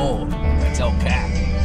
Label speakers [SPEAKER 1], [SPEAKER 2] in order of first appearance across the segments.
[SPEAKER 1] Oh, that's El Cap.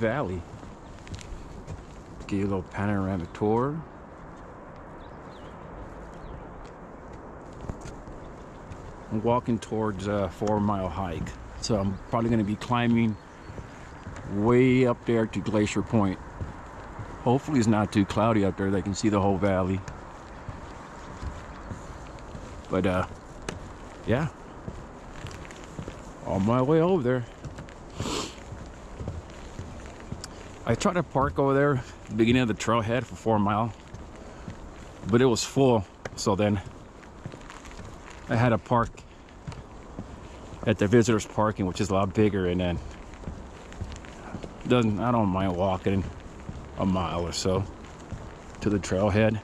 [SPEAKER 2] Valley. Give you a little panoramic tour. I'm walking towards a four mile hike. So I'm probably gonna be climbing way up there to Glacier Point. Hopefully it's not too cloudy up there. They can see the whole valley. But uh, yeah, on my way over there. I tried to park over there, beginning of the trailhead for four mile, but it was full. So then I had to park at the visitors parking, which is a lot bigger, and then doesn't I don't mind walking. a mile or so to the trailhead.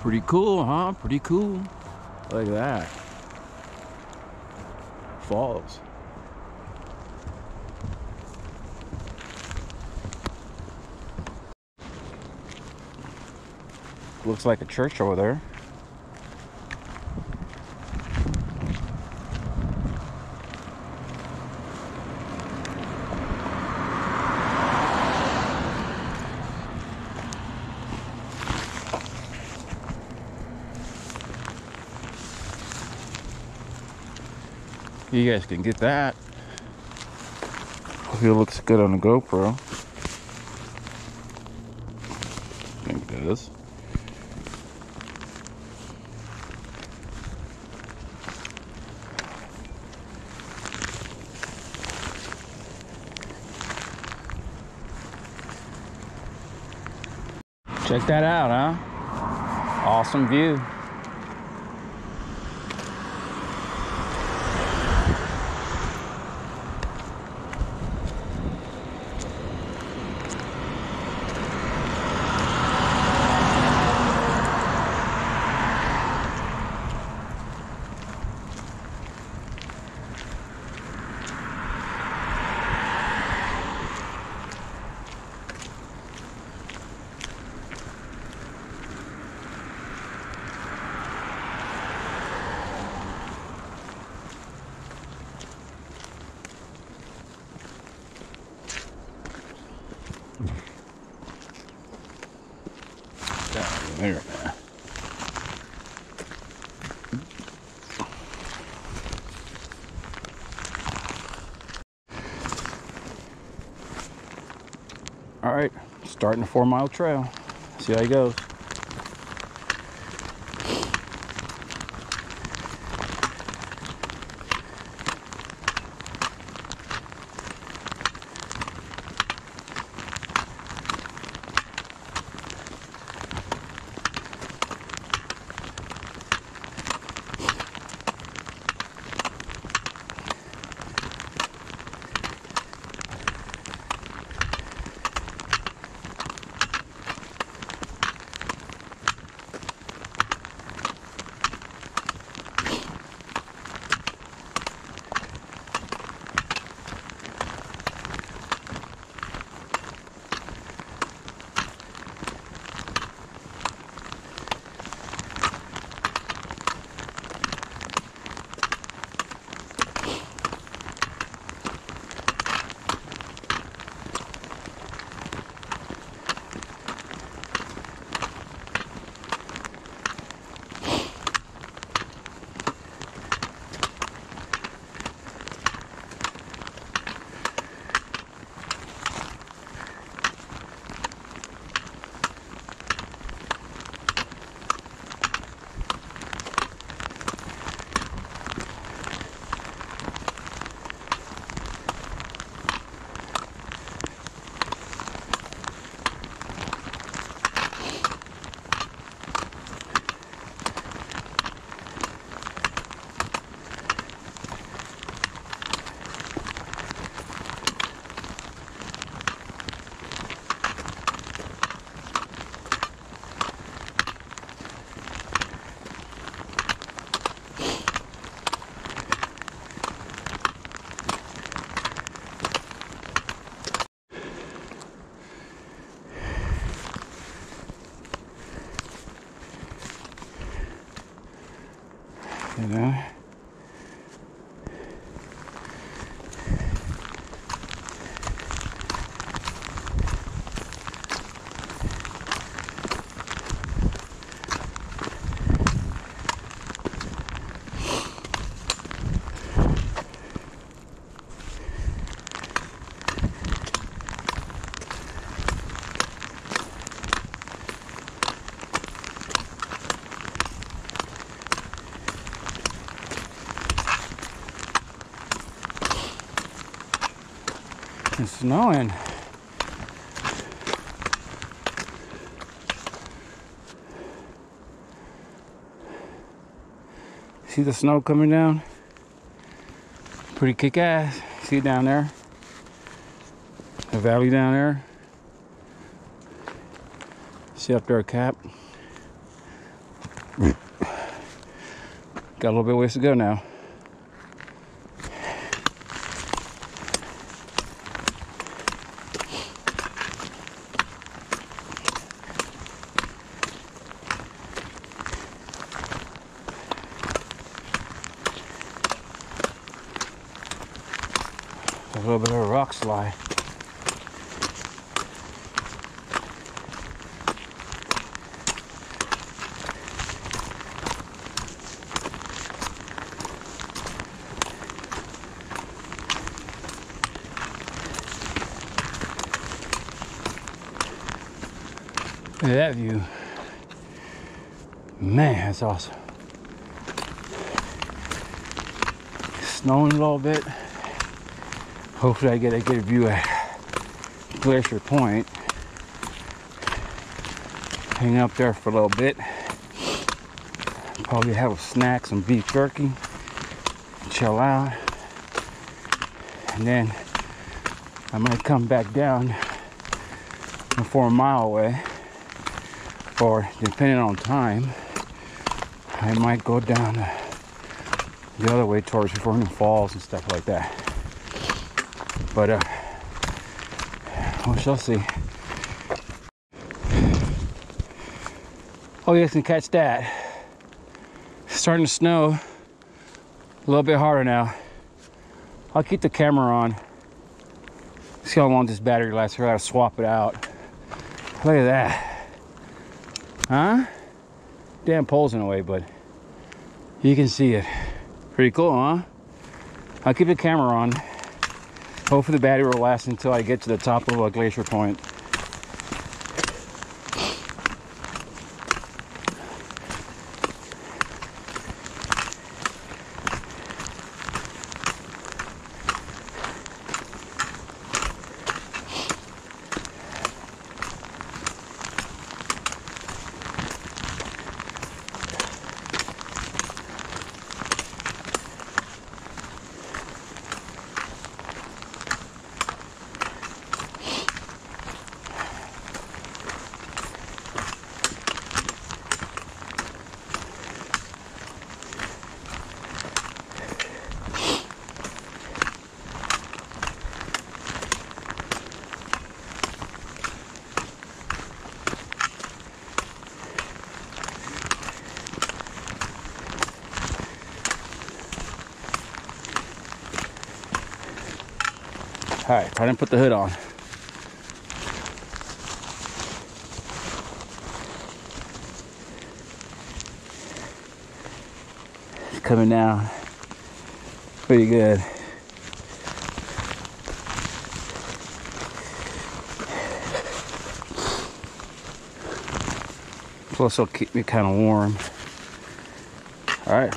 [SPEAKER 2] Pretty cool, huh? Pretty cool. Like that. Falls. Looks like a church over there. You guys can get that. Hope it looks good on the GoPro. I think it is. Check that out, huh? Awesome view. Down there. All right, starting a four mile trail. See how he goes. You know? It's snowing. See the snow coming down? Pretty kick ass. See it down there? The valley down there? See up there, cap? Mm. Got a little bit of ways to go now. A little bit of a rock slide. Look at that view. Man, that's awesome. Snowing a little bit. Hopefully I get a good view at Glacier Point. Hang up there for a little bit. Probably have a snack, some beef jerky. Chill out. And then I might come back down before a mile away. Or depending on time, I might go down the other way towards Vernal Falls and stuff like that. But uh, we shall see. Oh, you can catch that. It's starting to snow. A little bit harder now. I'll keep the camera on. See how long this battery lasts. I gotta swap it out. Look at that. Huh? Damn pole's in the way, but you can see it. Pretty cool, huh? I'll keep the camera on. Hopefully the battery will last until I get to the top of a glacier point. All right, I didn't put the hood on. It's coming down pretty good. Plus, it'll keep me kind of warm. All right,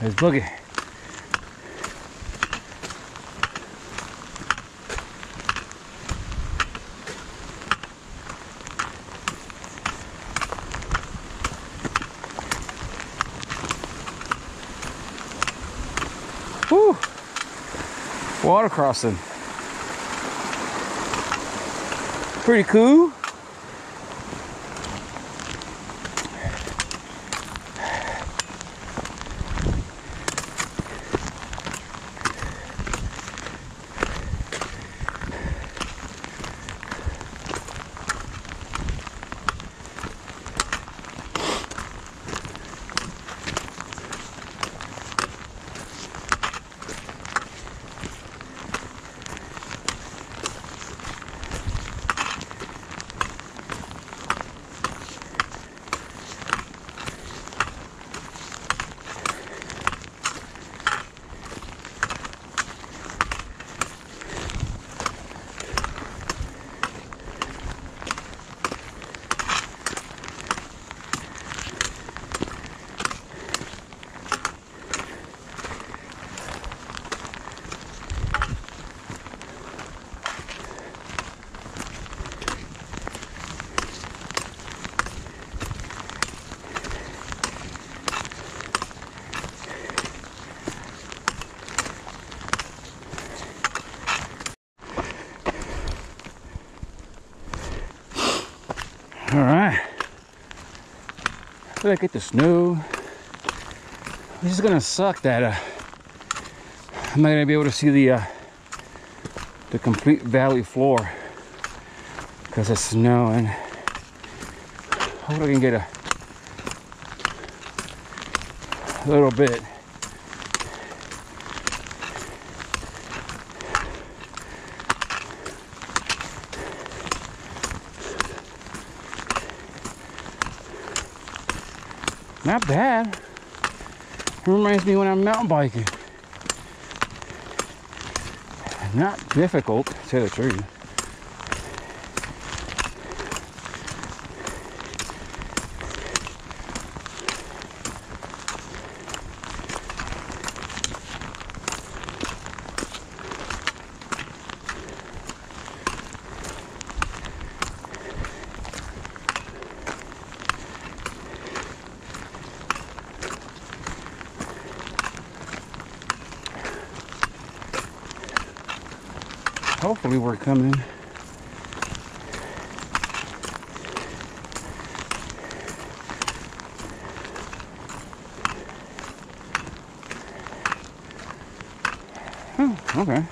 [SPEAKER 2] there's Boogie. Whew. Water crossing. Pretty cool. Look at the snow. This is gonna suck that uh, I'm not gonna be able to see the uh, the complete valley floor because it's snowing. Hope I can get a little bit. Not bad. It reminds me when I'm mountain biking. Not difficult, to tell the truth. Hopefully we're coming. Oh, okay.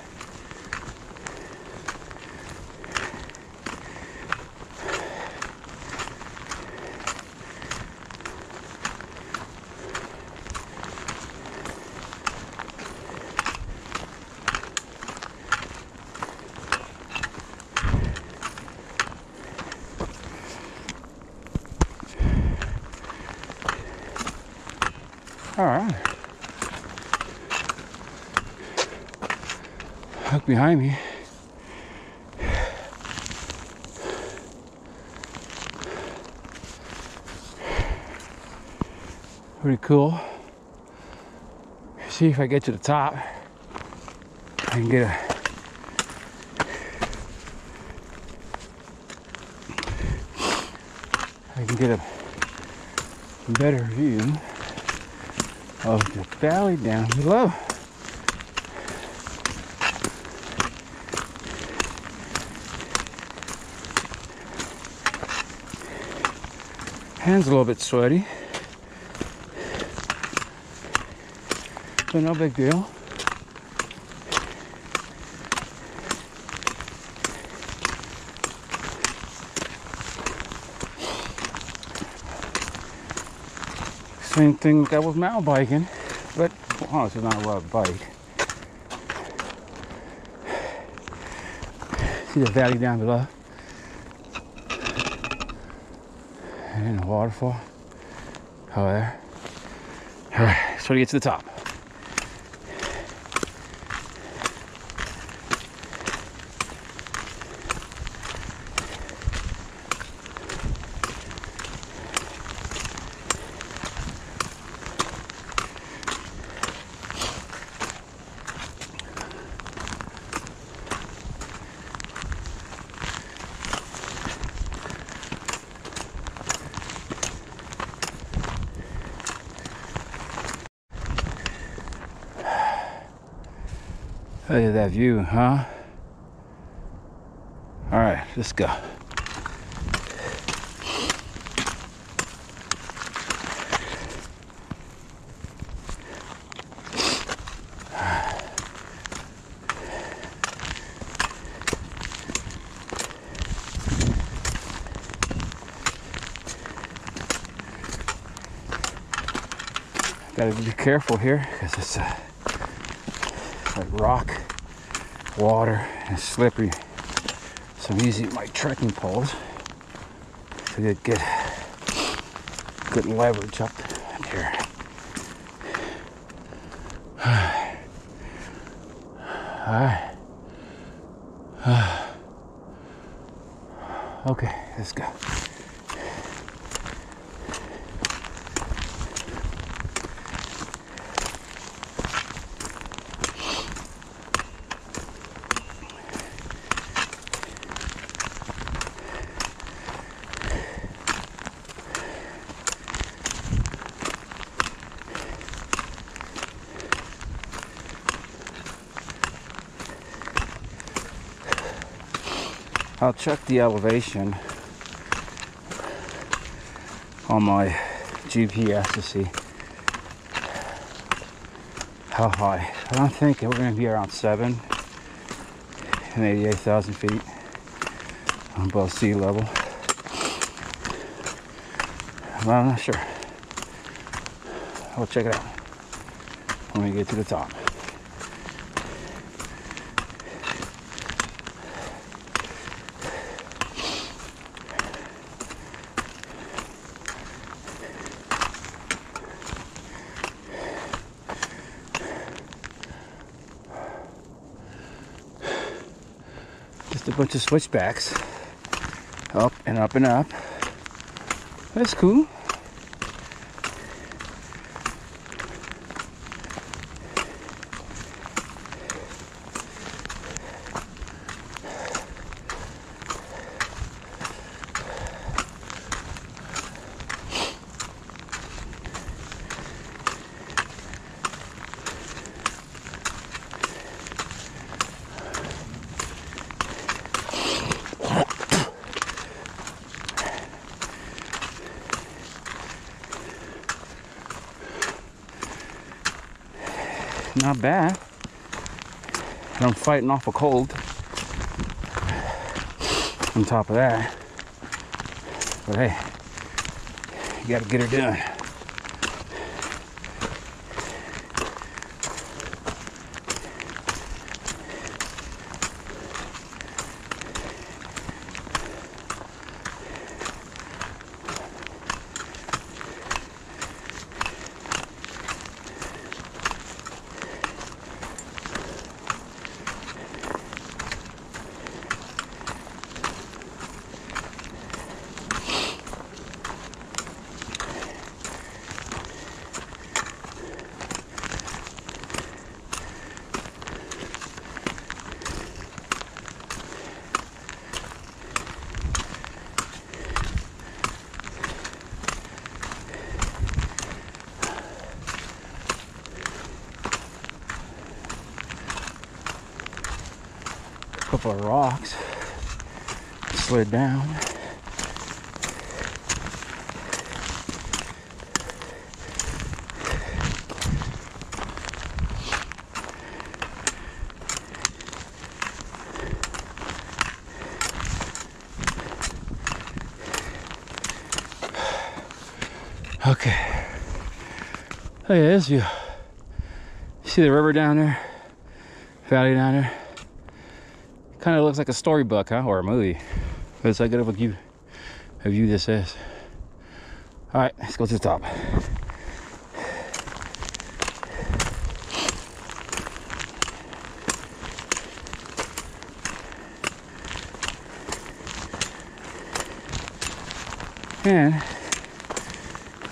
[SPEAKER 2] All right. Behind me. Pretty cool. See if I get to the top. I can get a I can get a better view of the valley down below. Hands a little bit sweaty, but no big deal. Same thing that was mountain biking, but well, this is not a road bike. See the valley down below? And the waterfall. Oh, there. All right, try to get to the top. Look at that view, huh? All right, let's go. Gotta be careful here because it's uh, like rock, water, and slippery. So I'm using my trekking poles to get good, good leverage up here. Alright. Okay, let's go. I'll check the elevation on my GPS to see how high. I don't think we're going to be around seven and 88,000 feet above sea level. But I'm not sure. We'll check it out when we get to the top. Bunch of switchbacks. Up and up and up. That's cool. Not bad. And I'm fighting off a cold. On top of that. But hey, you gotta get her done. Couple of rocks. Slid down. Okay. Oh yeah, this view. See the river down there? Valley down there? Kind of looks like a storybook, huh? Or a movie. But it's how good of a view, a view this is. All right, let's go to the top. And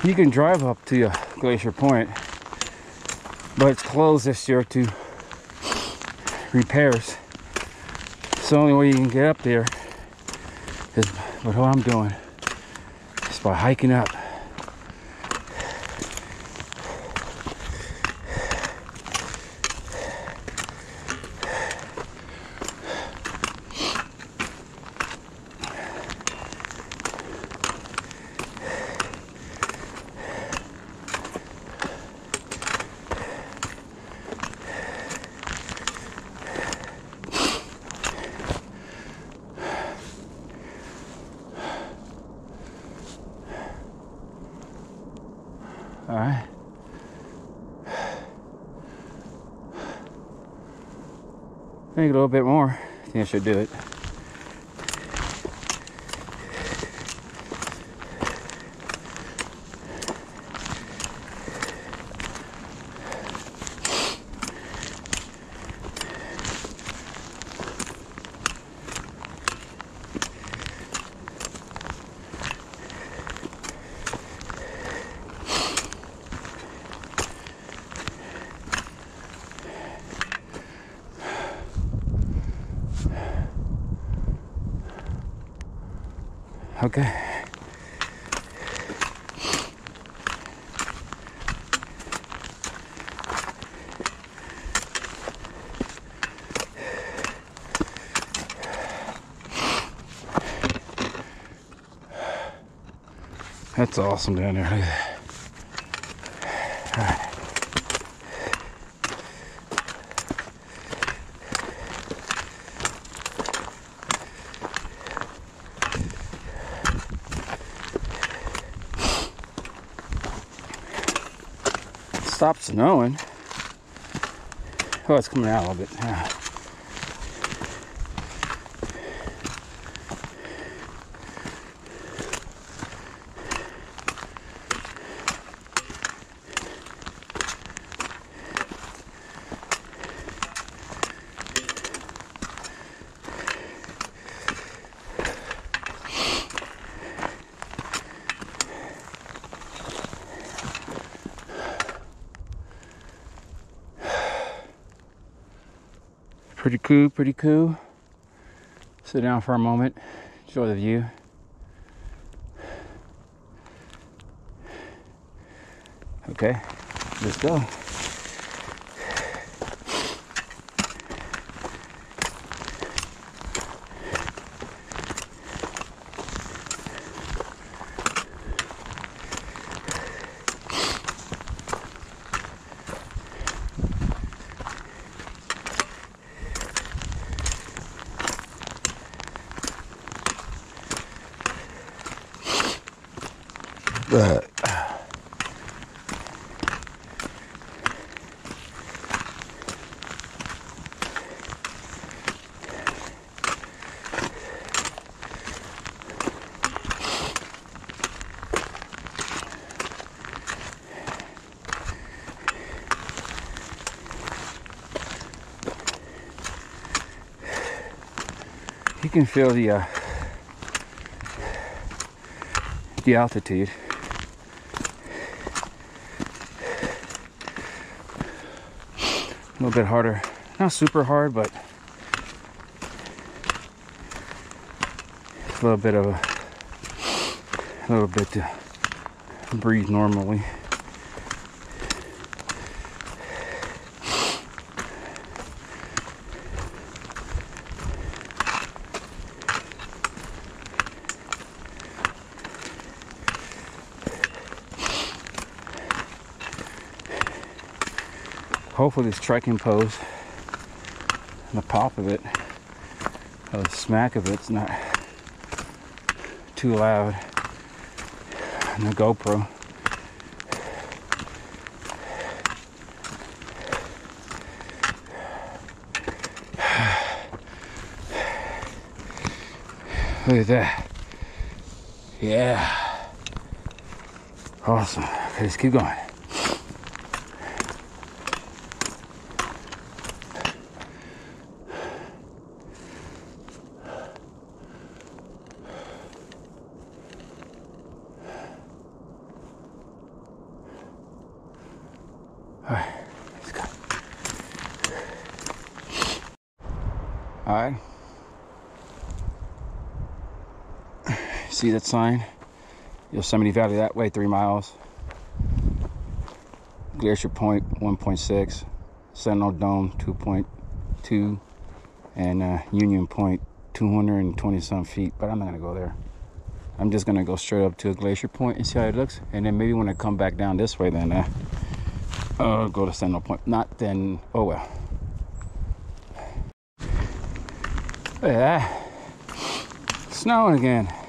[SPEAKER 2] you can drive up to Glacier Point, but it's closed this year to repairs. The only way you can get up there is what I'm doing. Is by hiking up. Little bit more. I think I should do it. Okay. That's awesome down there. At snowing. Oh, it's coming out a little bit. Yeah. Pretty cool, pretty cool. Sit down for a moment, enjoy the view. Okay, let's go. Can feel the uh, the altitude. A little bit harder, not super hard, but a little bit of a, a little bit to breathe normally. Hopefully this trekking pose and the pop of it or the smack of it's not too loud on the GoPro. Look at that. Yeah. Awesome. Okay, let's keep going. Sign? Yosemite Valley that way, three miles. Glacier Point 1.6, Sentinel Dome 2.2, and uh, Union Point 220 some feet. But I'm not gonna go there. I'm just gonna go straight up to a Glacier Point and see how it looks. And then maybe when I come back down this way, then uh, I'll go to Sentinel Point. Not then. Oh well. That. Snowing again.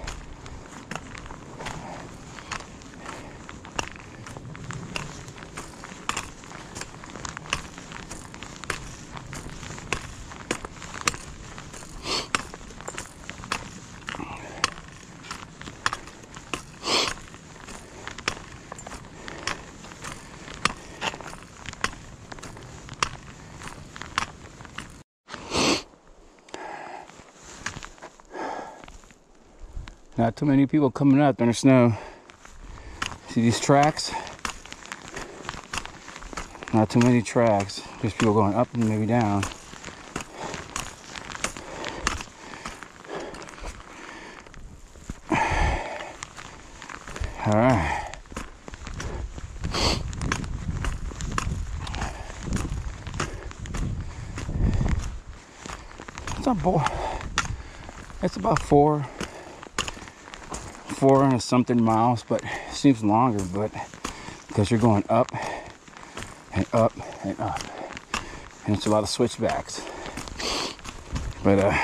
[SPEAKER 2] Not too many people coming out in the snow. See these tracks? Not too many tracks. Just people going up and maybe down. All right. It's not. It's about four, four and something miles, but seems longer. But because you're going up and up and up. And it's a lot of switchbacks. But uh,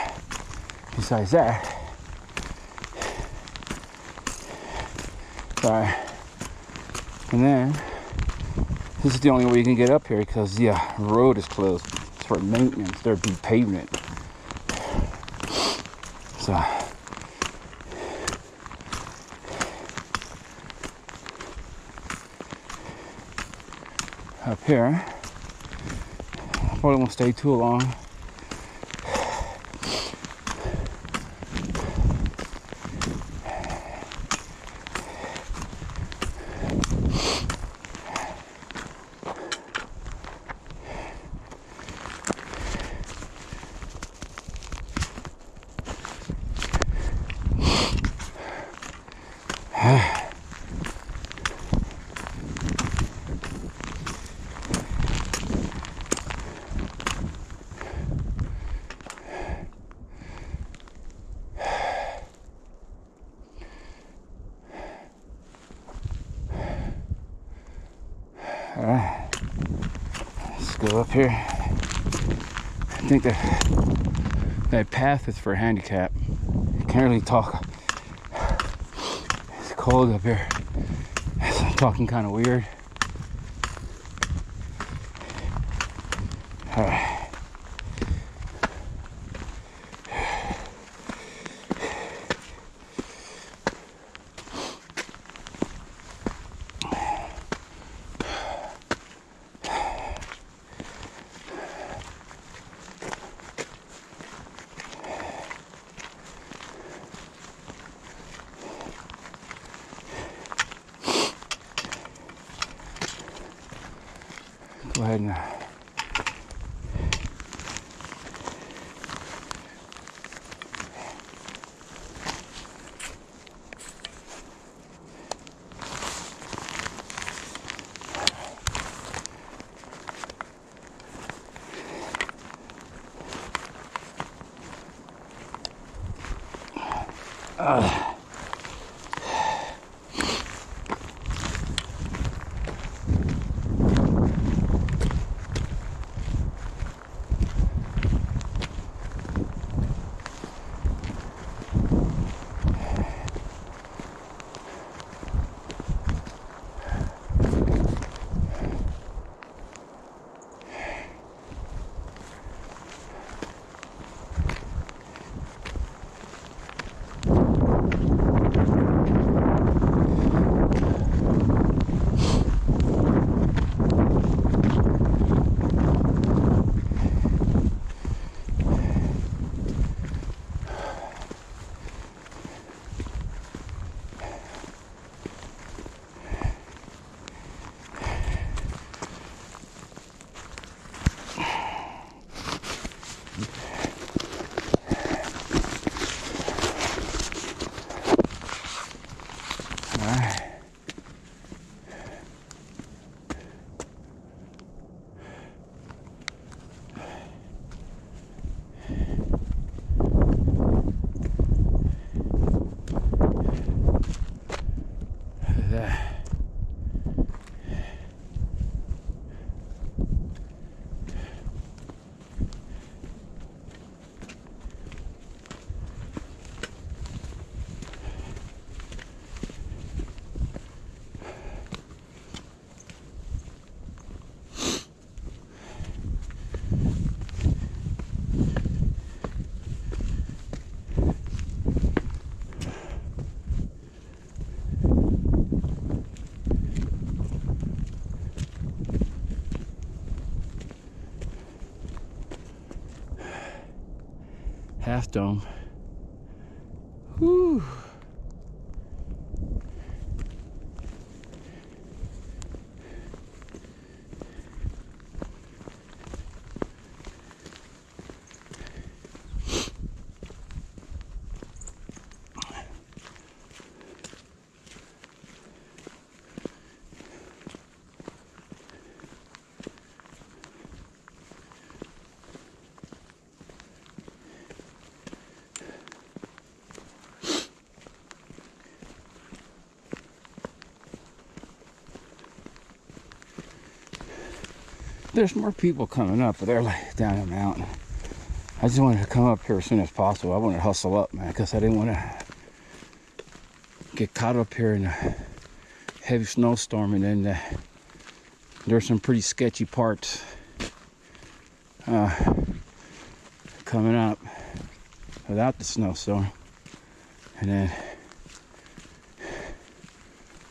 [SPEAKER 2] besides that, sorry. And then this is the only way you can get up here because the uh, road is closed. It's for maintenance. There'd be pavement. So here. Probably won't stay too long. Up here. I think that that path is for handicap. Can't really talk. It's cold up here. I'm talking kind of weird. Half dome. Whew. There's more people coming up, but they're like down the mountain. I just wanted to come up here as soon as possible. I wanted to hustle up, man, because I didn't want to get caught up here in a heavy snowstorm and then uh, there's some pretty sketchy parts uh, coming up without the snowstorm. And then,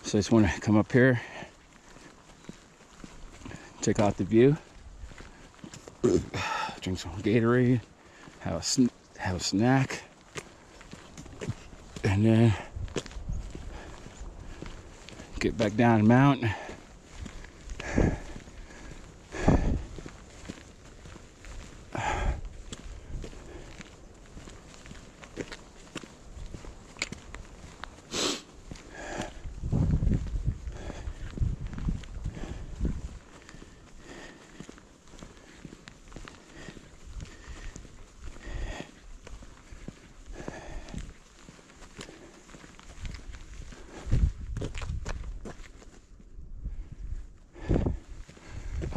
[SPEAKER 2] so I just want to come up here, check out the view, drink some Gatorade, have a, have a snack, and then get back down the mountain.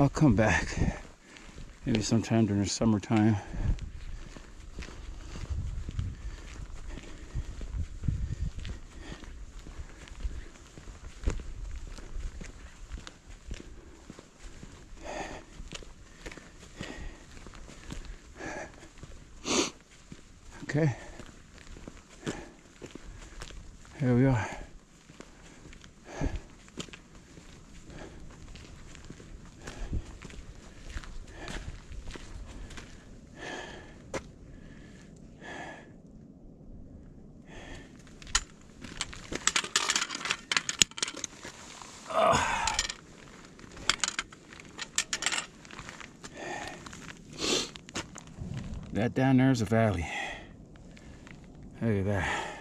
[SPEAKER 2] I'll come back maybe sometime during the summertime. Okay. Here we are. That down there is a valley. Look at that.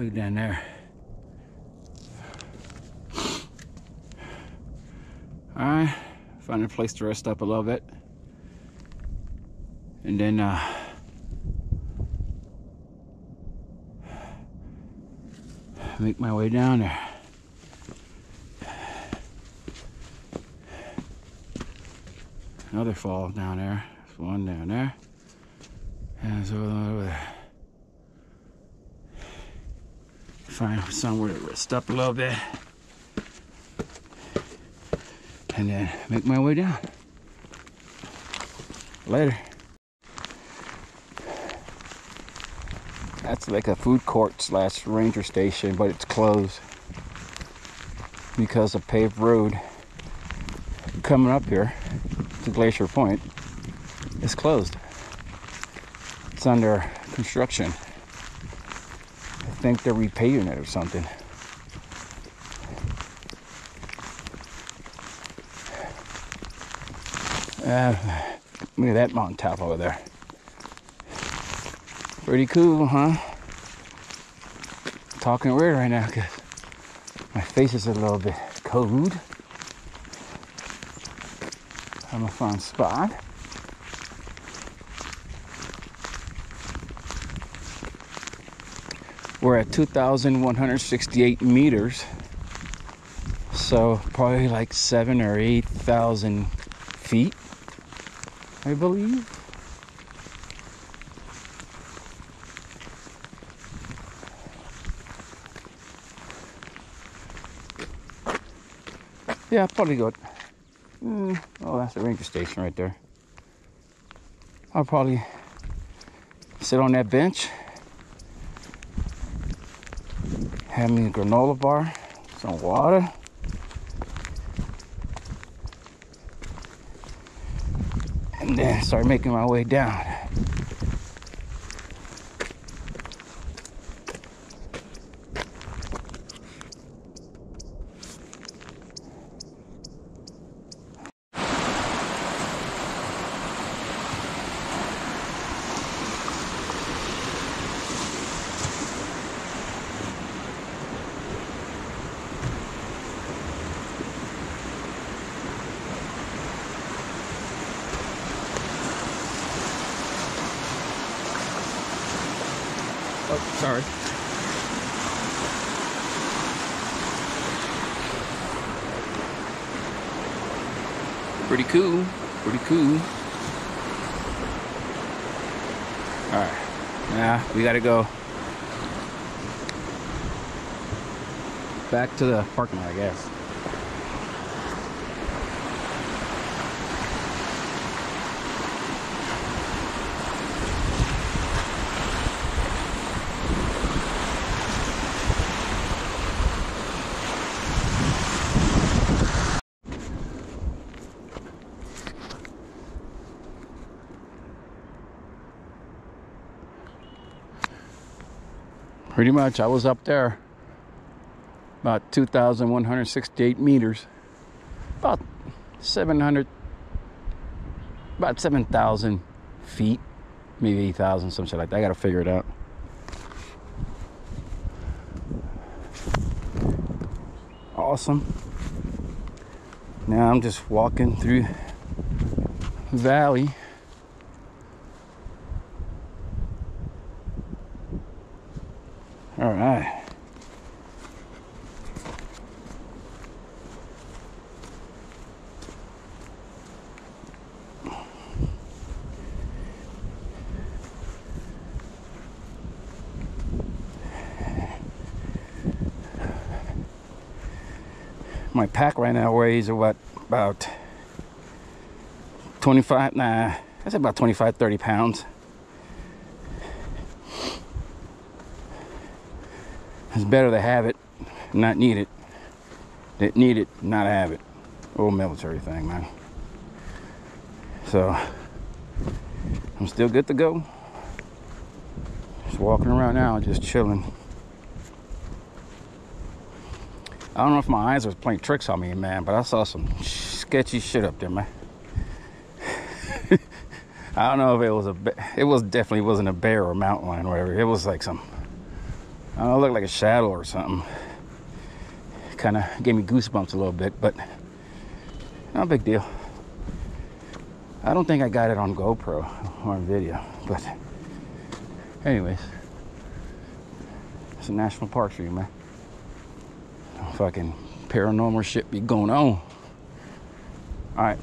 [SPEAKER 2] Look down there. Alright, find a place to rest up a little bit. And then uh make my way down there. Another fall down there. There's one down there. And one over there. Find somewhere to rest up a little bit. And then make my way down. Later. That's like a food court slash ranger station, but it's closed because the paved road coming up here to Glacier Point is closed. It's under construction. Think they're repaving it or something. Uh, look at that mountain top over there. Pretty cool, huh? Talking weird right now because my face is a little bit cold. I'm a fun spot. We're at 2,168 meters. So probably like seven or 8,000 feet, I believe. Yeah, probably good. Mm, oh, that's the ranger station right there. I'll probably sit on that bench, have me a granola bar, some water. And then start making my way down. Oh, sorry. Pretty cool. Pretty cool. Alright. Now we gotta go back to the parking lot, I guess. Pretty much, I was up there about 2,168 meters, about 700, about 7,000 feet, maybe 8,000, some shit like that. I gotta figure it out. Awesome. Now I'm just walking through valley. All right. My pack right now weighs what about 25 nah that's about 25 30 pounds it's better to have it not need it that need it not have it old military thing man so i'm still good to go just walking around now just chilling I don't know if my eyes are playing tricks on me, man, but I saw some sketchy shit up there, man. I don't know if it was a, it was definitely wasn't a bear or mountain lion or whatever. It was like some, I looked like a shadow or something. Kind of gave me goosebumps a little bit, but no big deal. I don't think I got it on GoPro or on video, but anyways, it's a national park for you, man fucking paranormal shit be going on. All right.